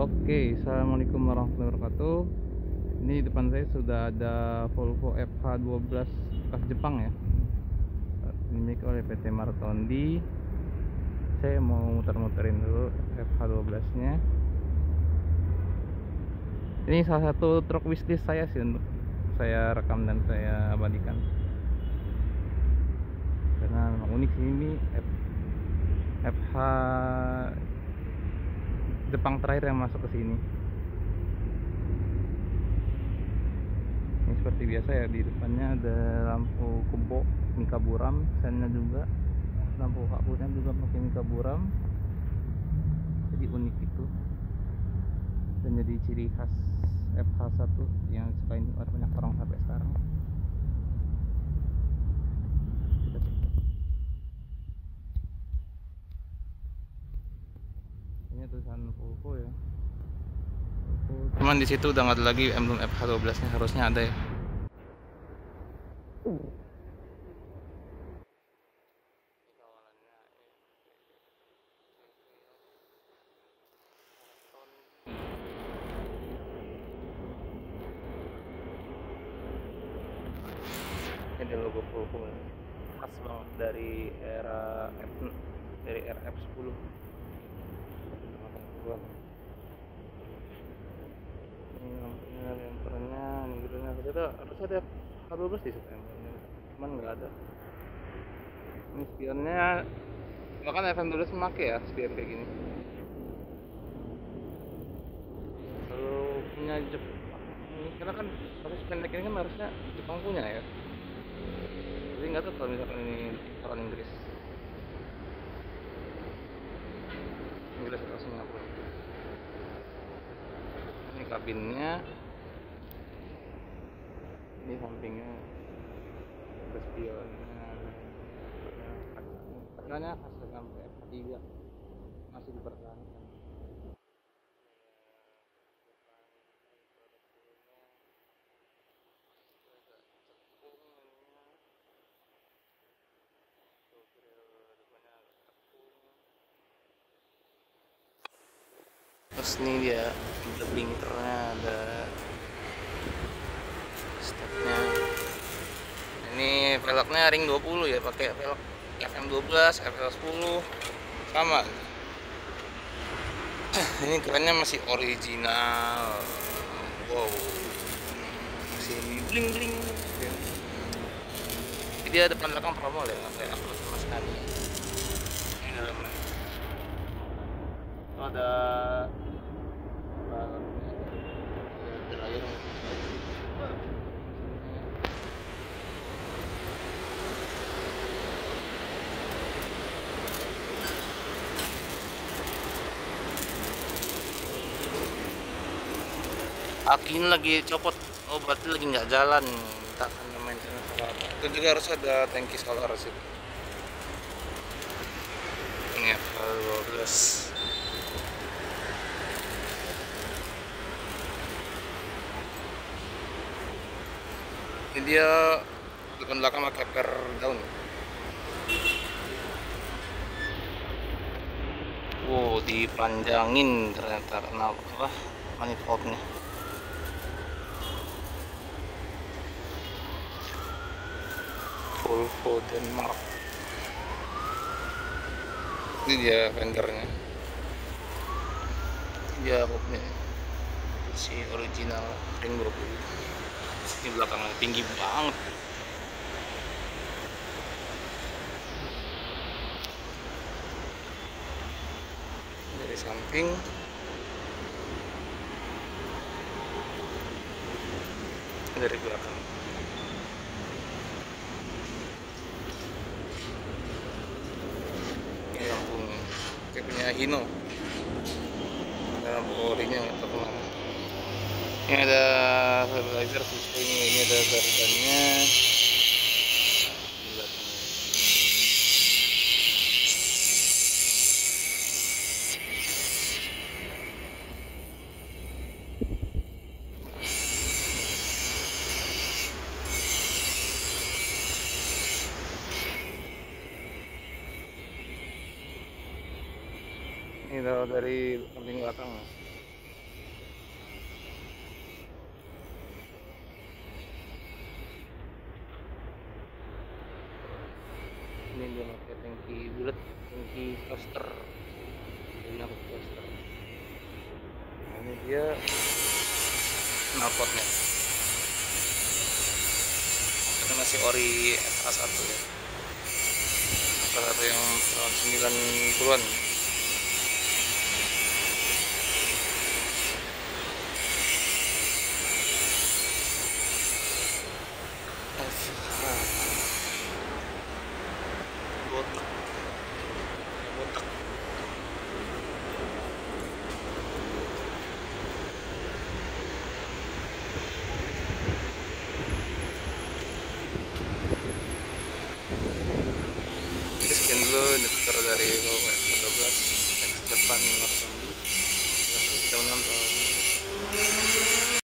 Oke, assalamualaikum warahmatullahi wabarakatuh. Ini depan saya sudah ada Volvo FH12 bekas Jepang ya. Dimiliki oleh PT Martondi. Saya mau muter-muterin dulu FH12-nya. Ini salah satu truk wishlist saya sih untuk saya rekam dan saya abadikan. Karena unik sih ini FH Jepang terakhir yang masuk ke sini. Ini seperti biasa ya di depannya ada lampu kebo Mika Buram, sennya juga lampu haknya juga pakai Mika Buram. Jadi unik itu dan jadi ciri khas FH1 yang suka banyak orang sampai sekarang. Tulisan Volvo ya. Volvo. cuman di situ udah nggak ada lagi emblem FH12 nya harusnya ada ya. Ini logo Volvo khas banget dari era F dari RF10 gua ini lampunya lempernya ini gitunya ternyata harusnya ada H12 di situ lempernya nggak ada. Ini spionnya bahkan FM12 memakai ya spion kayak gini. Kalau punya Jepang karena kan kasus pendek ini kan harusnya Jepang punya ya. Jadi nggak tahu kalau misalkan ini orang Inggris Inggris atau Singapura ini kabinnya. Ini sampingnya. Spionnya kacanya hasil sampai F3 masih dipertahankan terus ini dia ada blinkernya ada stepnya. Ini velgnya ring 20 ya pakai velg FM12 FL10 sama. Ini kerennya masih original. Wow. Masih bling bling jadi dia depan belakang promo ya nggak kayak aku sama sekali ini dalamnya. Ada Aki ini lagi copot, oh berarti lagi nggak jalan, tak akan maintenance apa apa. Itu juga harus ada tangki solar sih. Ini F12. ini dia depan belakang pakai per daun. Wow dipanjangin ternyata. Karena apa? Manifoldnya Volvo Denmark. Ini dia vendernya. Dia pokoknya. Si original ring 20 ini belakangnya tinggi banget. Dari samping. Dari belakang ini lampunya Hino. Ada lampu orinya nggak tahu ke mana ini ada stabilizer sistem ini ada gardannya you know, dari samping belakang. Ini dia pakai tangki bulat, tangki cluster. Ini aku cluster. Nah, ini dia knalpotnya. Ini masih ori FA1 ya. Salah satu yang tahun 90-an. Dulu dokter dari Bapak 12 next depan Mas Andi kita menonton